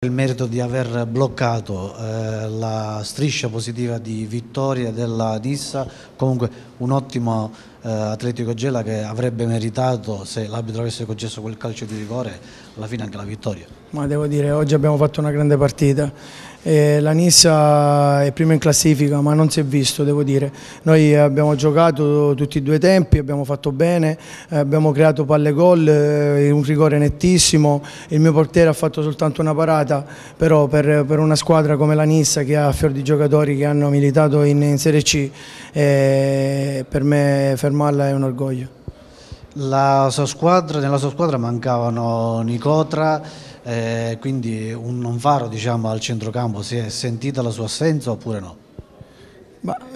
Il merito di aver bloccato eh, la striscia positiva di vittoria della Nissa, comunque un ottimo eh, Atletico Gela che avrebbe meritato, se l'arbitro avesse concesso quel calcio di rigore, alla fine anche la vittoria. Ma devo dire, oggi abbiamo fatto una grande partita. Eh, la Nissa è prima in classifica ma non si è visto, devo dire. Noi abbiamo giocato tutti e due tempi, abbiamo fatto bene, eh, abbiamo creato palle gol, eh, un rigore nettissimo, il mio portiere ha fatto soltanto una parata, però per, per una squadra come la Nissa che ha fior di giocatori che hanno militato in, in Serie C, eh, per me fermarla è un orgoglio. Sua squadra, nella sua squadra mancavano Nicotra, eh, quindi un non faro diciamo, al centrocampo, si è sentita la sua assenza oppure no?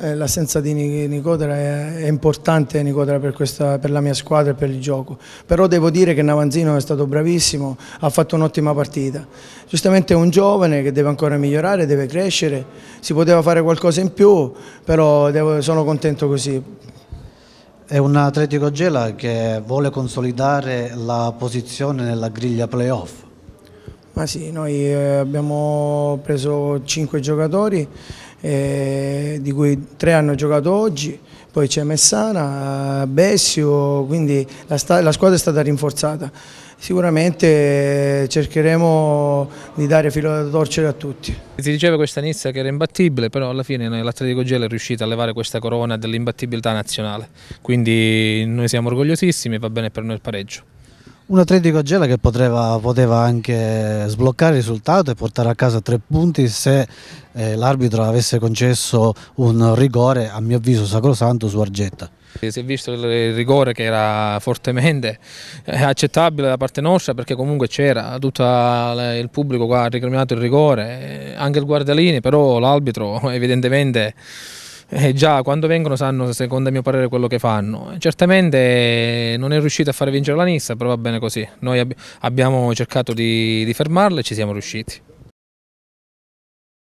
Eh, l'assenza di Nicodera è, è importante Nicodera per, questa, per, la mia squadra e per il gioco, però devo dire che Navanzino è stato bravissimo, ha fatto un'ottima partita. Giustamente è un giovane che deve ancora migliorare, deve crescere, si poteva fare qualcosa in più, però devo, sono contento così. È un Atletico Gela che vuole consolidare la posizione nella griglia playoff. Ma sì, noi eh, abbiamo preso 5 giocatori, eh, di cui 3 hanno giocato oggi, poi c'è Messana, Bessio, quindi la, la, squadra è stata rinforzata. Sicuramente cercheremo di dare filo da torcere a tutti. Si diceva questa Nizza che era imbattibile, però alla fine l'Atletico Gela è riuscito a levare questa corona dell'imbattibilità nazionale, quindi noi siamo orgogliosissimi e va bene per noi il pareggio. Un Atletico Gela che poteva, poteva, anche sbloccare il risultato e portare a casa tre punti se eh, l'arbitro avesse concesso un rigore, a mio avviso sacrosanto, su Argetta. Si è visto il rigore che era fortemente eh, accettabile da parte nostra perché comunque c'era, tutto il pubblico qua ha ricriminato il rigore, anche il guardalini, però l'arbitro evidentemente eh, già quando vengono sanno secondo mio parere quello che fanno. Certamente non è riuscito a fare vincere la Nissa, però va bene così. Noi ab abbiamo cercato di, di fermarla e ci siamo riusciti.